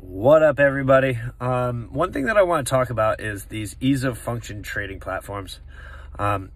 What up, everybody? Um, one thing that I want to talk about is these ease of function trading platforms. Um,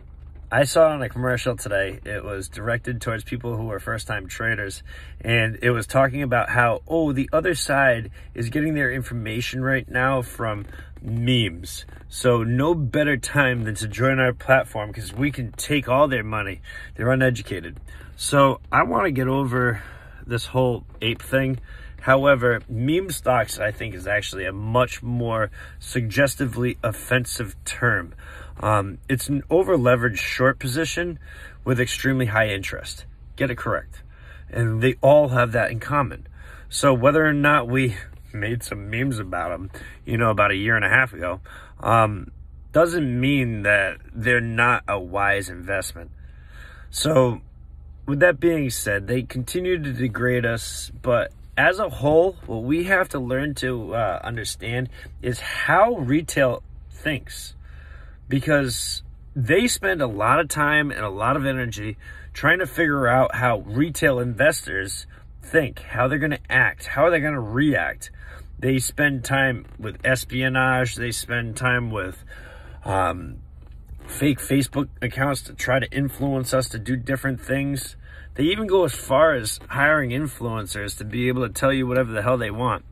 I saw on a commercial today, it was directed towards people who are first time traders, and it was talking about how, oh, the other side is getting their information right now from memes. So, no better time than to join our platform because we can take all their money. They're uneducated. So, I want to get over this whole ape thing. However, meme stocks, I think, is actually a much more suggestively offensive term. Um, it's an over leveraged short position with extremely high interest. Get it correct. And they all have that in common. So whether or not we made some memes about them, you know, about a year and a half ago, um, doesn't mean that they're not a wise investment. So with that being said, they continue to degrade us, but as a whole, what we have to learn to uh, understand is how retail thinks because they spend a lot of time and a lot of energy trying to figure out how retail investors think, how they're going to act, how are they going to react. They spend time with espionage, they spend time with um, fake Facebook accounts to try to influence us to do different things. They even go as far as hiring influencers to be able to tell you whatever the hell they want.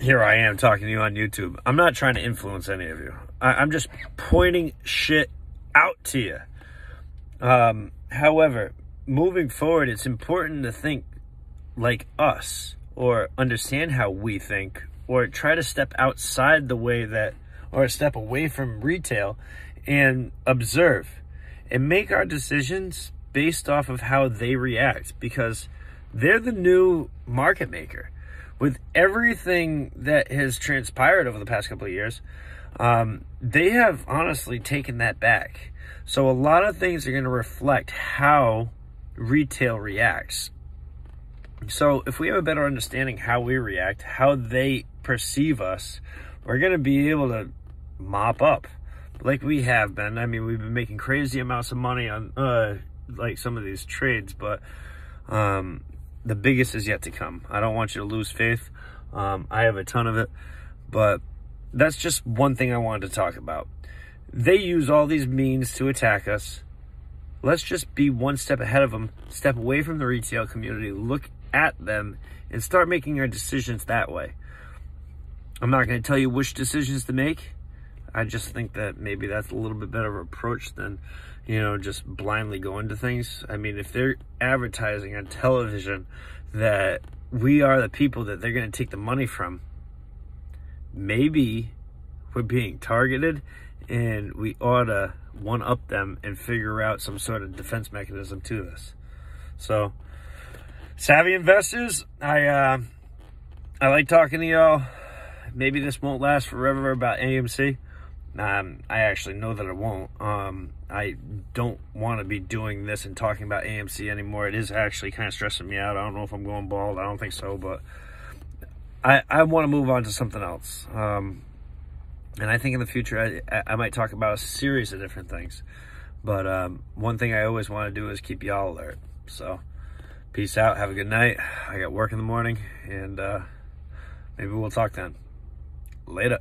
Here I am talking to you on YouTube. I'm not trying to influence any of you. I, am just pointing shit out to you. Um, however, moving forward, it's important to think like us or understand how we think or try to step outside the way that or a step away from retail and observe and make our decisions based off of how they react because they're the new market maker. With everything that has transpired over the past couple of years, um, they have honestly taken that back. So a lot of things are going to reflect how retail reacts. So if we have a better understanding how we react, how they perceive us, we're going to be able to mop up like we have been. I mean, we've been making crazy amounts of money on uh, like some of these trades, but um, the biggest is yet to come. I don't want you to lose faith. Um, I have a ton of it, but that's just one thing I wanted to talk about. They use all these means to attack us. Let's just be one step ahead of them, step away from the retail community, look at them, and start making our decisions that way. I'm not going to tell you which decisions to make. I just think that maybe that's a little bit better approach than, you know, just blindly going to things. I mean, if they're advertising on television that we are the people that they're going to take the money from, maybe we're being targeted and we ought to one up them and figure out some sort of defense mechanism to this. So, savvy investors, I uh, I like talking to y'all. Maybe this won't last forever about AMC. Um, I actually know that it won't. Um, I don't want to be doing this and talking about AMC anymore. It is actually kind of stressing me out. I don't know if I'm going bald. I don't think so, but I, I want to move on to something else. Um, and I think in the future, I, I might talk about a series of different things. But um, one thing I always want to do is keep y'all alert. So, peace out. Have a good night. I got work in the morning, and uh, maybe we'll talk then. Later.